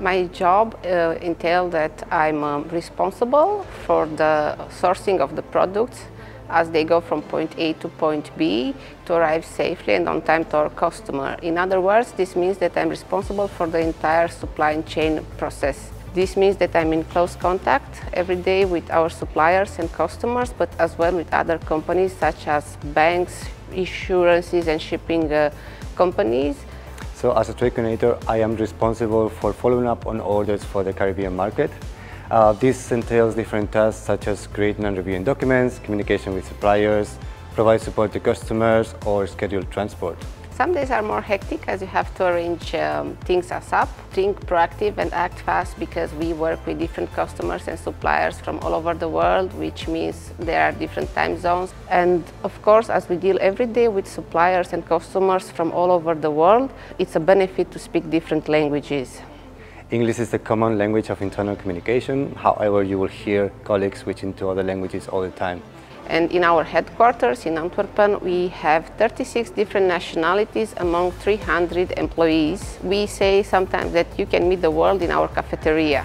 My job uh, entails that I'm um, responsible for the sourcing of the products as they go from point A to point B to arrive safely and on time to our customer. In other words, this means that I'm responsible for the entire supply chain process. This means that I'm in close contact every day with our suppliers and customers, but as well with other companies such as banks, insurances and shipping uh, companies. So as a trade coordinator, I am responsible for following up on orders for the Caribbean market. Uh, this entails different tasks such as creating and reviewing documents, communication with suppliers, provide support to customers, or schedule transport. Some days are more hectic as you have to arrange um, things ASAP, think proactive and act fast because we work with different customers and suppliers from all over the world, which means there are different time zones. And of course, as we deal every day with suppliers and customers from all over the world, it's a benefit to speak different languages. English is the common language of internal communication. However, you will hear colleagues switching to other languages all the time. And in our headquarters in Antwerpen, we have 36 different nationalities among 300 employees. We say sometimes that you can meet the world in our cafeteria.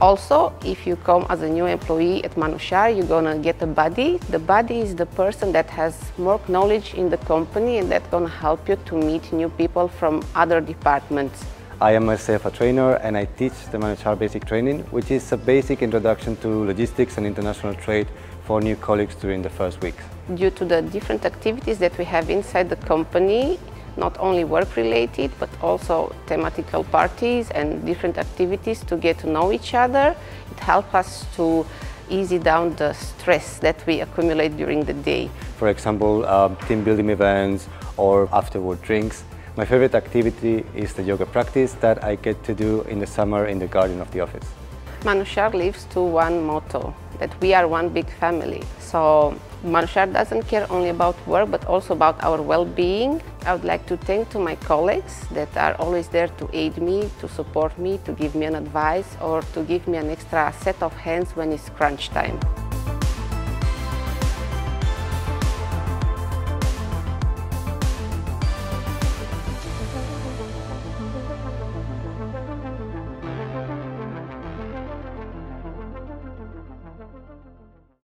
Also, if you come as a new employee at Manuchar, you're gonna get a buddy. The buddy is the person that has more knowledge in the company and that's gonna help you to meet new people from other departments. I am myself a trainer and I teach the Manuchar Basic Training, which is a basic introduction to logistics and international trade for new colleagues during the first weeks. Due to the different activities that we have inside the company, not only work related, but also thematical parties and different activities to get to know each other, it helps us to easy down the stress that we accumulate during the day. For example, um, team building events or afterward drinks my favorite activity is the yoga practice that I get to do in the summer in the garden of the office. Manuchar lives to one motto, that we are one big family. So Manuchar doesn't care only about work, but also about our well-being. I would like to thank to my colleagues that are always there to aid me, to support me, to give me an advice, or to give me an extra set of hands when it's crunch time.